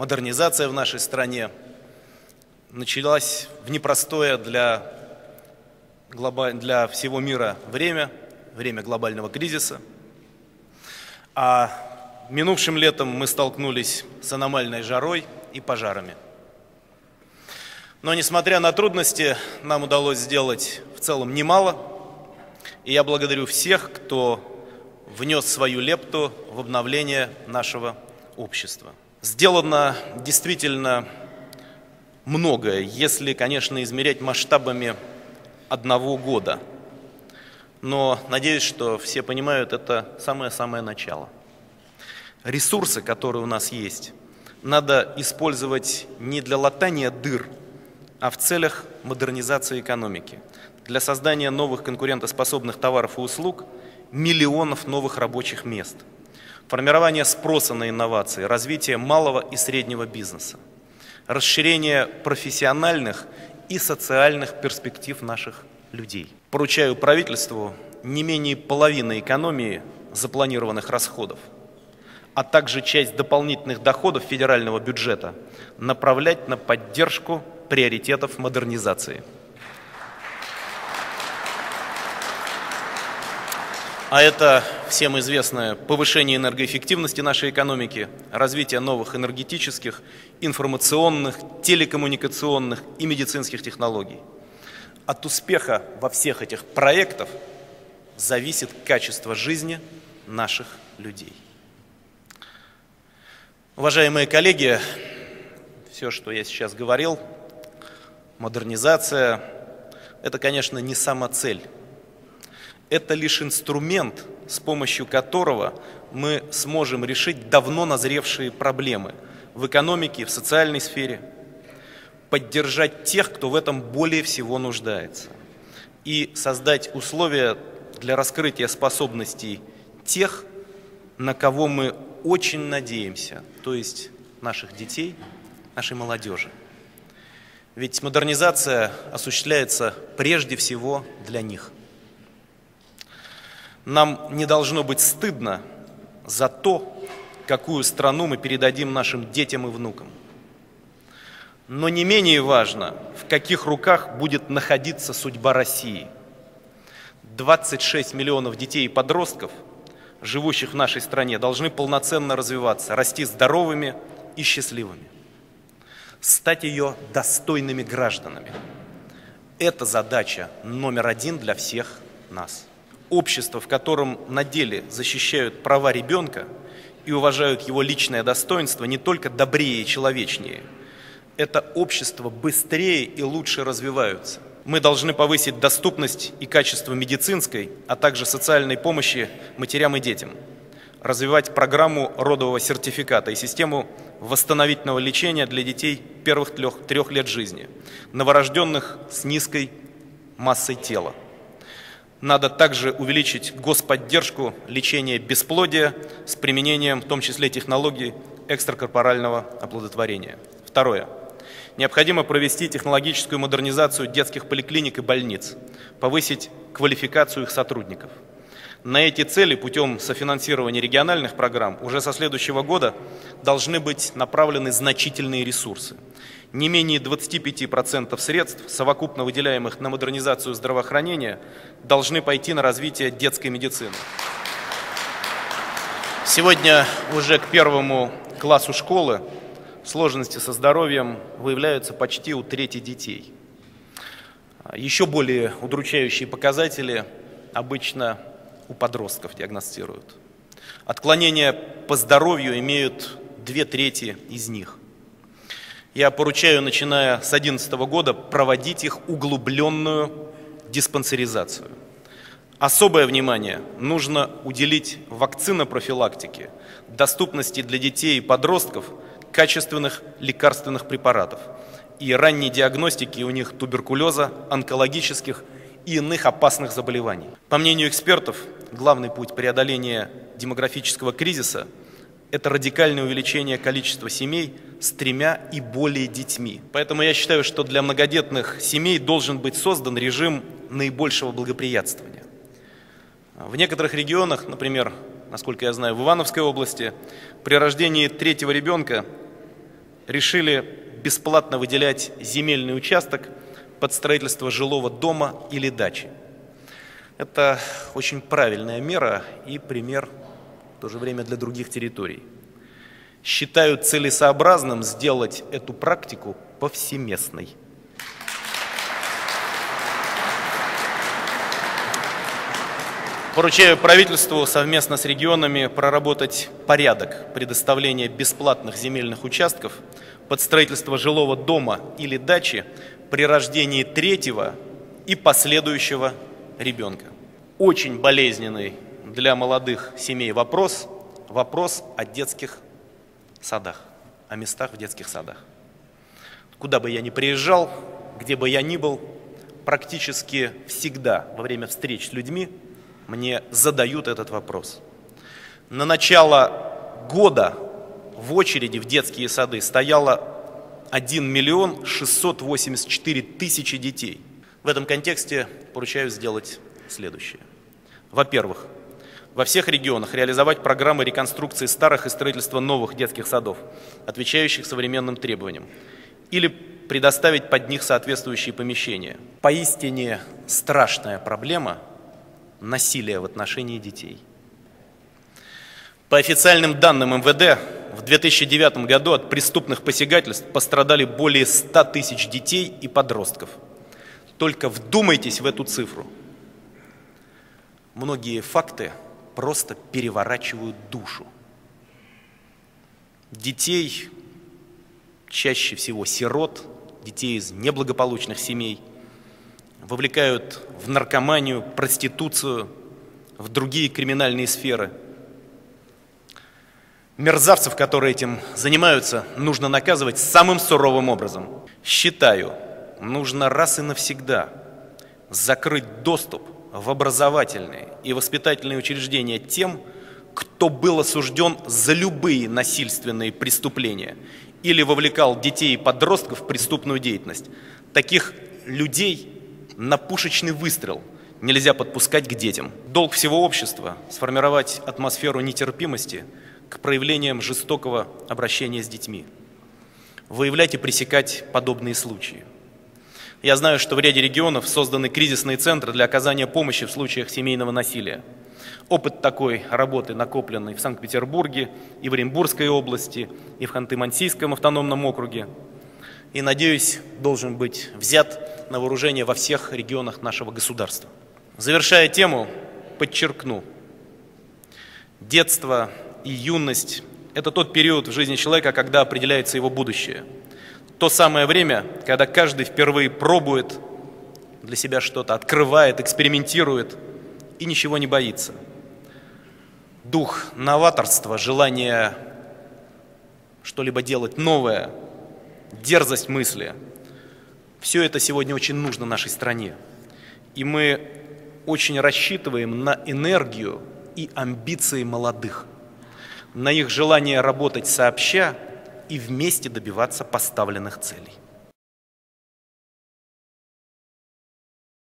модернизация в нашей стране началась в непростое для, глоба... для всего мира время, время глобального кризиса. А минувшим летом мы столкнулись с аномальной жарой и пожарами. Но несмотря на трудности, нам удалось сделать в целом немало. И я благодарю всех, кто внес свою лепту в обновление нашего общества. Сделано действительно многое, если, конечно, измерять масштабами одного года. Но надеюсь, что все понимают, это самое-самое начало. Ресурсы, которые у нас есть, надо использовать не для латания дыр, а в целях модернизации экономики, для создания новых конкурентоспособных товаров и услуг, миллионов новых рабочих мест – формирование спроса на инновации, развитие малого и среднего бизнеса, расширение профессиональных и социальных перспектив наших людей. Поручаю правительству не менее половины экономии запланированных расходов, а также часть дополнительных доходов федерального бюджета направлять на поддержку приоритетов модернизации. А это всем известное повышение энергоэффективности нашей экономики, развитие новых энергетических, информационных, телекоммуникационных и медицинских технологий. От успеха во всех этих проектах зависит качество жизни наших людей. Уважаемые коллеги, все, что я сейчас говорил, модернизация, это, конечно, не сама цель это лишь инструмент, с помощью которого мы сможем решить давно назревшие проблемы в экономике, в социальной сфере, поддержать тех, кто в этом более всего нуждается, и создать условия для раскрытия способностей тех, на кого мы очень надеемся, то есть наших детей, нашей молодежи. Ведь модернизация осуществляется прежде всего для них – нам не должно быть стыдно за то, какую страну мы передадим нашим детям и внукам. Но не менее важно, в каких руках будет находиться судьба России. 26 миллионов детей и подростков, живущих в нашей стране, должны полноценно развиваться, расти здоровыми и счастливыми, стать ее достойными гражданами. Это задача номер один для всех нас общество, в котором на деле защищают права ребенка и уважают его личное достоинство, не только добрее и человечнее, это общество быстрее и лучше развиваются. Мы должны повысить доступность и качество медицинской, а также социальной помощи матерям и детям, развивать программу родового сертификата и систему восстановительного лечения для детей первых трех, трех лет жизни, новорожденных с низкой массой тела. Надо также увеличить господдержку лечения бесплодия с применением, в том числе, технологий экстракорпорального оплодотворения. Второе. Необходимо провести технологическую модернизацию детских поликлиник и больниц, повысить квалификацию их сотрудников. На эти цели путем софинансирования региональных программ уже со следующего года должны быть направлены значительные ресурсы – не менее 25% средств, совокупно выделяемых на модернизацию здравоохранения, должны пойти на развитие детской медицины. Сегодня уже к первому классу школы сложности со здоровьем выявляются почти у трети детей. Еще более удручающие показатели обычно у подростков диагностируют. Отклонения по здоровью имеют две трети из них. Я поручаю, начиная с 2011 года, проводить их углубленную диспансеризацию. Особое внимание нужно уделить вакцинопрофилактике, доступности для детей и подростков качественных лекарственных препаратов и ранней диагностики у них туберкулеза, онкологических и иных опасных заболеваний. По мнению экспертов, главный путь преодоления демографического кризиса – это радикальное увеличение количества семей с тремя и более детьми. Поэтому я считаю, что для многодетных семей должен быть создан режим наибольшего благоприятствования. В некоторых регионах, например, насколько я знаю, в Ивановской области, при рождении третьего ребенка решили бесплатно выделять земельный участок под строительство жилого дома или дачи. Это очень правильная мера и пример в то же время для других территорий. Считаю целесообразным сделать эту практику повсеместной. Поручаю правительству совместно с регионами проработать порядок предоставления бесплатных земельных участков под строительство жилого дома или дачи при рождении третьего и последующего ребенка. Очень болезненный для молодых семей вопрос, вопрос о детских садах, о местах в детских садах. Куда бы я ни приезжал, где бы я ни был, практически всегда во время встреч с людьми мне задают этот вопрос. На начало года в очереди в детские сады стояло 1 миллион 684 тысячи детей. В этом контексте поручаю сделать следующее. Во-первых, во всех регионах реализовать программы реконструкции старых и строительства новых детских садов, отвечающих современным требованиям, или предоставить под них соответствующие помещения. Поистине страшная проблема насилия в отношении детей. По официальным данным МВД, в 2009 году от преступных посягательств пострадали более 100 тысяч детей и подростков. Только вдумайтесь в эту цифру. Многие факты просто переворачивают душу. Детей, чаще всего сирот, детей из неблагополучных семей, вовлекают в наркоманию, проституцию, в другие криминальные сферы – Мерзавцев, которые этим занимаются, нужно наказывать самым суровым образом. Считаю, нужно раз и навсегда закрыть доступ в образовательные и воспитательные учреждения тем, кто был осужден за любые насильственные преступления или вовлекал детей и подростков в преступную деятельность. Таких людей на пушечный выстрел нельзя подпускать к детям. Долг всего общества – сформировать атмосферу нетерпимости – к проявлениям жестокого обращения с детьми, выявлять и пресекать подобные случаи. Я знаю, что в ряде регионов созданы кризисные центры для оказания помощи в случаях семейного насилия. Опыт такой работы накопленный в Санкт-Петербурге и в Оренбургской области, и в Ханты-Мансийском автономном округе. И, надеюсь, должен быть взят на вооружение во всех регионах нашего государства. Завершая тему, подчеркну, детство и юность – это тот период в жизни человека, когда определяется его будущее. То самое время, когда каждый впервые пробует для себя что-то, открывает, экспериментирует и ничего не боится. Дух новаторства, желание что-либо делать новое, дерзость мысли – все это сегодня очень нужно нашей стране. И мы очень рассчитываем на энергию и амбиции молодых на их желание работать сообща и вместе добиваться поставленных целей.